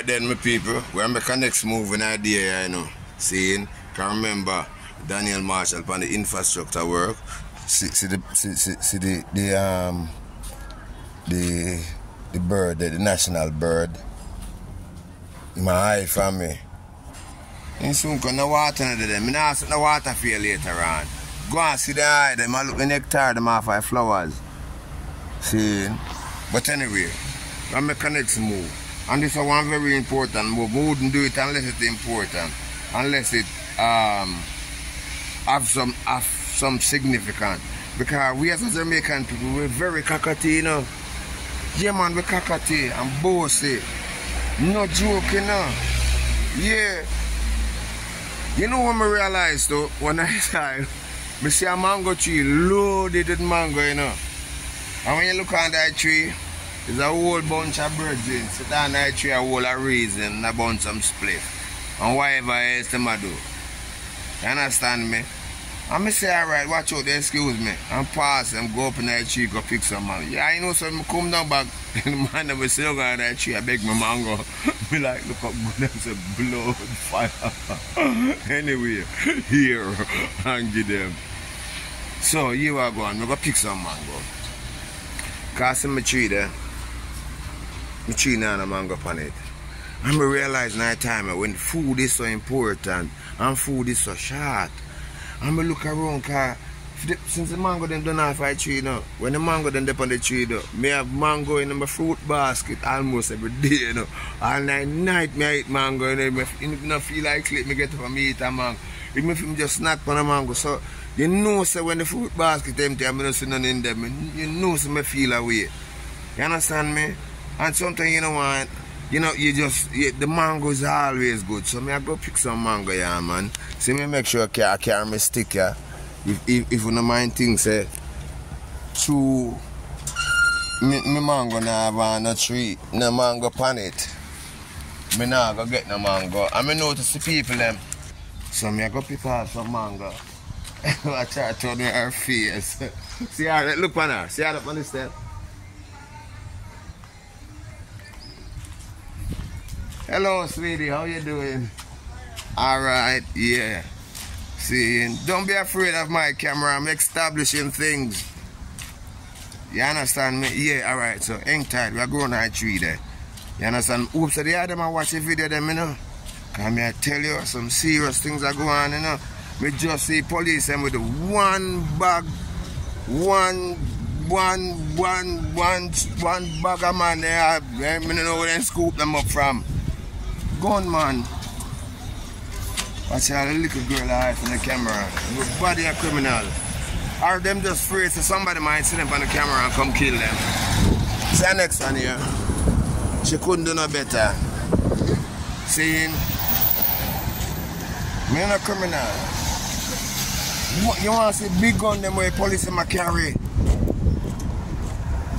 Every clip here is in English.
Then my people, we're make a next move in idea, you know. Seeing, can remember Daniel Marshall on the infrastructure work. See, see the see, see, see the the um the the bird, the, the national bird. My eye from me. In soon come no water under them. I not ask no water for later on. Go and see the eye, them I look the nectar, them my flowers. See? But anyway, I make a next move. And this is one very important. We wouldn't do it unless it's important. Unless it um have some have some significance. Because we as a Jamaican people, we're very cockatoo, you know. Yeah man, we're cockatoo and bossy. No joke, you know. Yeah. You know what I realized though, when I saw I see a mango tree loaded with mango, you know. And when you look on that tree, there's a whole bunch of in. Sit down that tree, a whole of raisin and a bunch of split. And whatever else them a do. You understand me? And me say, alright, watch out, excuse me. And pass and go up in that tree, go pick some mango. Yeah, I know, so I come down back. And the man that was still on that tree, I beg my mango. me like, look up good and say, blood, fire. anyway, here, and give them. So, you are going, we go pick some mango. Cause my tree there, my tree now a mango on it. And I realize night time when food is so important and food is so short. And I look around cause since the mango them done off my tree now, when the mango them up on the tree though, me have mango in my fruit basket almost every day, you know. All night night me I eat mango and then if I not feel like sleep, me get up and me eat a mango. If me just snack on a mango. So you know say when the fruit basket empty and I don't see none in them, you know say me feel away. You understand me? And sometimes you know what, you know, you just, you, the mango is always good. So me I go pick some mango, yeah, man. See me make sure I, carry my stick, yeah. If, if, if you don't mind things, say, two, me, me mango now have a tree, no mango pan it. Me now go get no mango. I me notice the people them. So me I go pick out some mango. Try to turn her face. See how, look on her. See how up on the step. Hello, sweetie. How you doing? All right. Yeah. See, don't be afraid of my camera. I'm establishing things. You understand me? Yeah. All right. So, hang tight. We're going on a tree there. You understand? Oops, so the other man watch the video them, you know. Come here, tell you some serious things are going on, you know. We just see police and with one bag, one, one, one, one, one bag of man there. I don't know where they scoop them up from gunman. Watch out, the little girl eye from the camera. With body a criminal. Or them just afraid so somebody might see them on the camera and come kill them. See the next one here. She couldn't do no better. Seeing? Me a criminal. You want to see big gun them where police in my carry?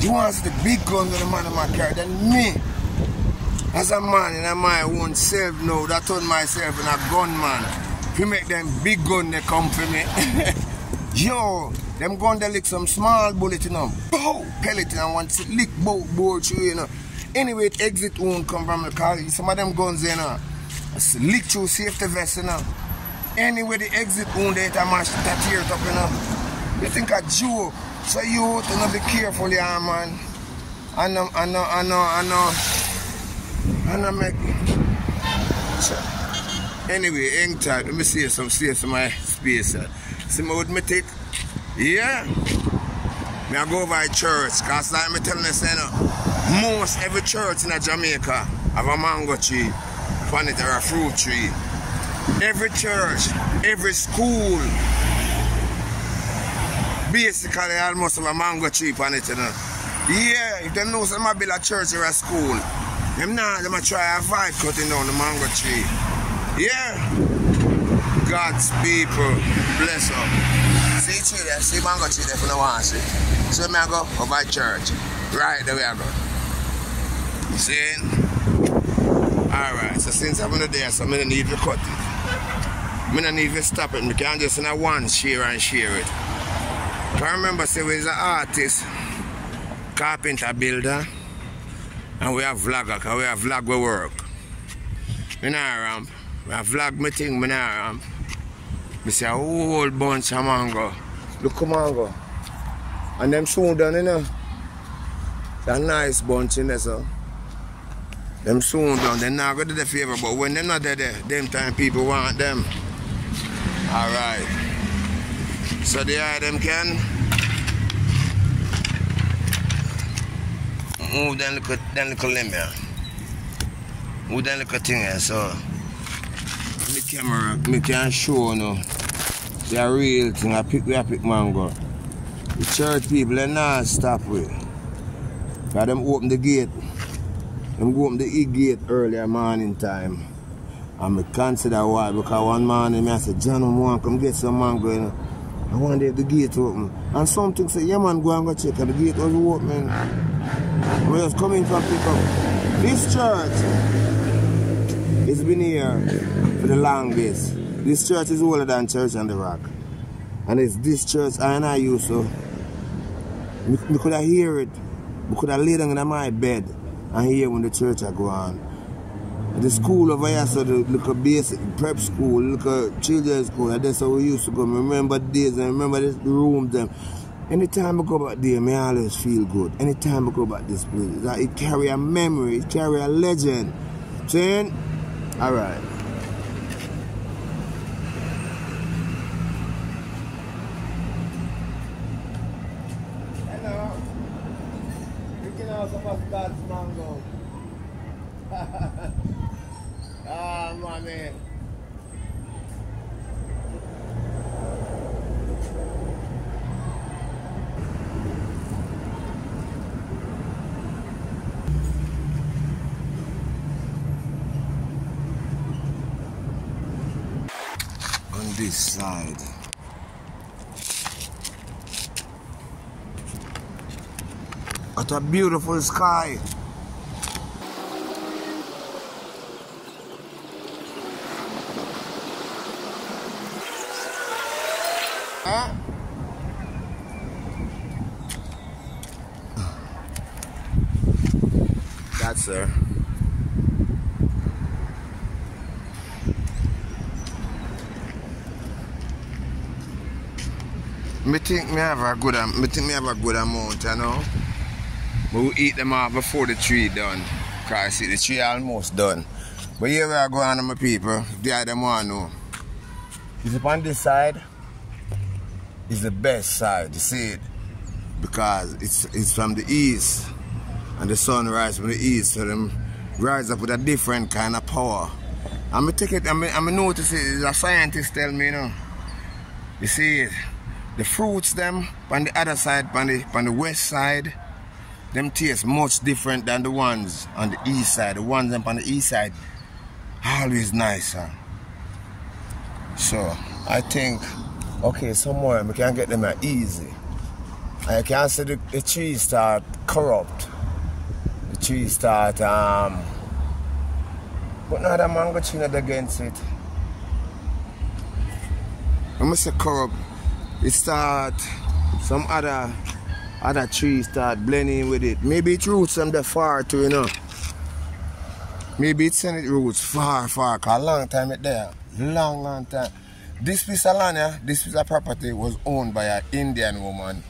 You want to see the big guns that the man in my carry? Then me, as a man in my own self now, that turn myself in a gunman. If you make them big gun they come for me. Yo, them gun they lick some small bullet, in them. Bow, pellet, and want to lick bow, bow through, you know. Anyway, it exit won't come from the car. Some of them guns, you know, lick through safety vest, you know. Anyway, the exit wound they mash that tear it up, you know. You think a joke. So you ought to be careful, yeah, man. I know, I know, I know, I know. I make anyway, hang tight. Let me see some space in my space. See me with me take? Yeah. Me I go by church, cause like me telling you, say, most every church in Jamaica have a mango tree, on it or a fruit tree. Every church, every school, basically almost have a mango tree on it, you know. Yeah, if them know some build a church or a school, them now them a try avoid cutting down the mango tree. Yeah. God's people, bless up. See tree there, see mango tree there don't want to see. So me I go over church. Right there we I go. See? Alright, so since I'm not there, so I don't need to cut it. I don't need to stop it. I can just in a one share and share it. I remember say we're an artist, carpenter builder, and we have vlogger, because we have vlog we work. Me not ramp. I vlog me thing, me not ramp. Me see a whole bunch of mango. Look at mango. And them soon done, you know. A nice bunch in there, so. Them soon done. They not going to do the favor, but when they're not there, them time people want them. Alright. So the eye them can move that little, that little limb here. Move that little thing here, so the camera, me can show no. The real thing, I pick, I pick mango. The church people, they not stop with. Cause them open the gate. Them go open the gate earlier morning time. And me consider why, because one morning I said, John, I want come get some mango, you know. I want the gate open. And something say, yeah man, go and go check. And the gate was open. We was coming from up. This church has been here for the longest. This church is older than Church on the Rock. And it's this church I and I used to. We, we could have hear it. We could have laid down in my bed and hear when the church are go on. The school over here, so the little basic prep school, little children's school, that's how we used to go. Remember days and remember this room them. Anytime I go back there, me always feel good. Anytime I go back this place, like it carry a memory, it carry a legend. Saying? Alright. Hello. Drinking out of God's mango. Ah, my man. On this side. What a beautiful sky. That's sir. Me think me have a good me think me have a good amount, you know. But we eat them off before the tree done. Cause see the tree almost done. But here we are going on my people. The other one know. Is upon this side? is the best side you see it because it's it's from the east and the sun rises from the east so them rise up with a different kind of power I'm take it I'm I'm notice it a scientist tell me you know you see it the fruits them on the other side on the on the west side them taste much different than the ones on the east side the ones them on the east side always nicer so I think okay, somewhere we can get them at easy. I can see the, the trees start corrupt. The trees start um but now the mango tree not against it. I say corrupt, it start some other other trees start blending with it. Maybe it roots them the far too, you know. Maybe it's send it roots far, far, cause a long time it there. Long, long time. This piece of land, yeah, this piece of property was owned by an Indian woman.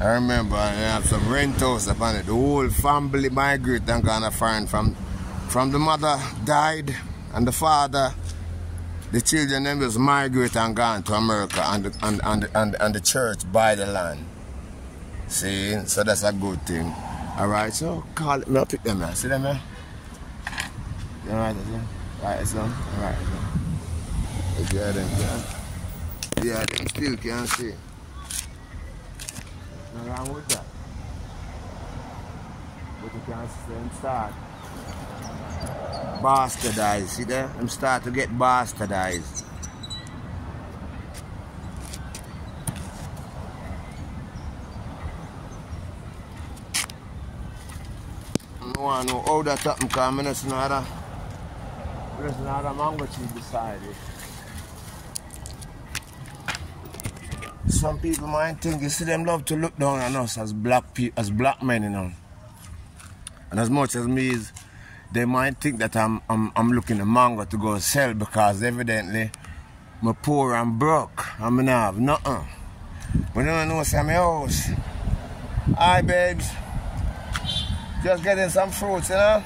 I remember I have some rent house upon it. The whole family migrated and gone foreign from from the mother died and the father, the children them just migrate and gone to America and and, and, and, and the church buy the land. See, so that's a good thing. Alright, so call me I'll pick them here. See them eh? here? Alright, alright, so, alright, so. Yeah, them can. Yeah, them still can't see. Nothing wrong with that. But you can't see them start. Bastardized, see there? Them start to get bastardized. I want to know how that happen because I'm not know how there's not a mango tree beside it. Some people might think you see them love to look down on us as black people, as black men, you know. And as much as me is they might think that I'm, I'm, I'm looking a mango to go sell because evidently I'm poor and broke. I'm not have nothing. We don't know my house. Hi babes. Just getting some fruits, you know?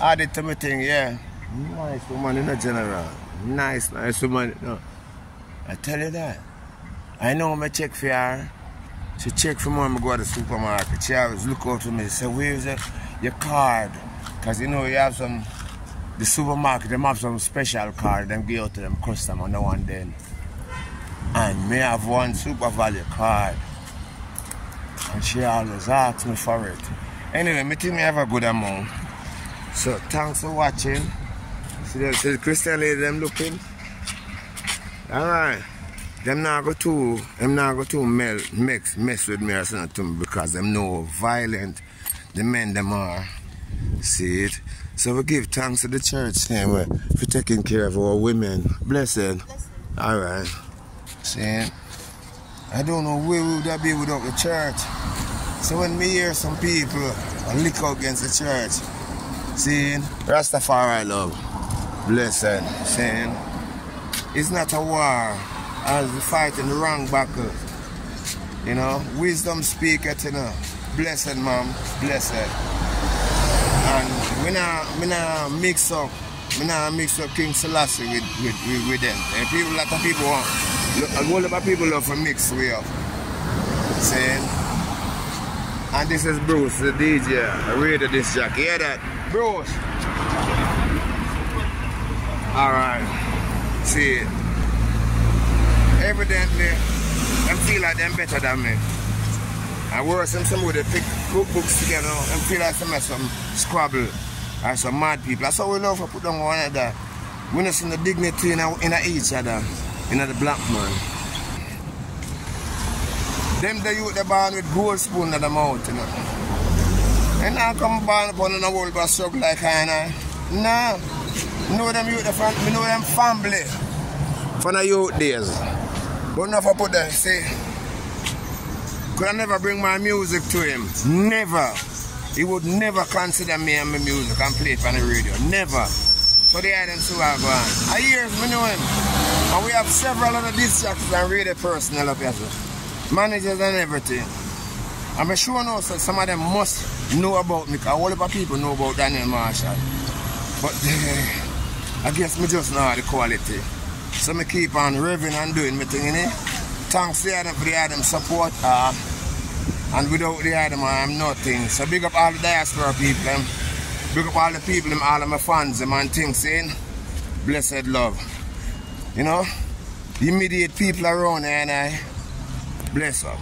Add it to my thing, yeah. Nice woman in the general. Nice, nice woman. No. I tell you that. I know I'm a check for her. She check for me when I go to the supermarket. She always look out for me and say, where's your card? Because you know you have some, the supermarket, them have some special card them give out to them customer now and then. And me have one super value card. And she always asks me for it. Anyway, me think me have a good amount. So thanks for watching. See the, see the Christian lady them looking? Alright. Them not go to them not go to mix mess with me or something because them know violent the men them are. See it? So we give thanks to the church anyway for taking care of our women. Blessed. Alright. See? I don't know where would I be without the church. So when me hear some people lick out against the church, seeing Rastafari love, blessed, saying it's not a war as we fight in the wrong battle. You know, wisdom speaketh, you know. Blessed mom, blessed. We not, we not mix up, we not mix up King Selassie with, with, with, with them. And people, lot of people want, a whole lot of people love to mix we up. Saying, and this is Bruce, the DJ, I radio this jack. Hear that? Bruce. Alright. See Evidently, them feel like them better than me. I worse than some with the cookbooks together and feel like some some squabble or some mad people. That's how we love to put down one another. We not see the dignity in, in each other, in the black man. Them the youth they born with gold spoon in the mouth, you know. And now come born upon in a world but struggle like I and Nah. Know them youth from me know them family. From the youth days. But for put that say. Could I never bring my music to him? Never. He would never consider me and my music and play it on the radio. Never. So they had them two gone. I years me know him. And we have several other distractors and radio personnel up here managers and everything. I'm sure now so some of them must know about me because a whole of people know about Daniel Marshall. But uh, I guess me just know the quality. So me keep on raving and doing my thing, innit? Thanks to them for the Adam support. Uh, and without the Adam, I'm nothing. So big up all the diaspora people. Big up all the people, them, all of my fans, them, and things saying, blessed love. You know? The immediate people around and I Bless up.